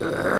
Uh.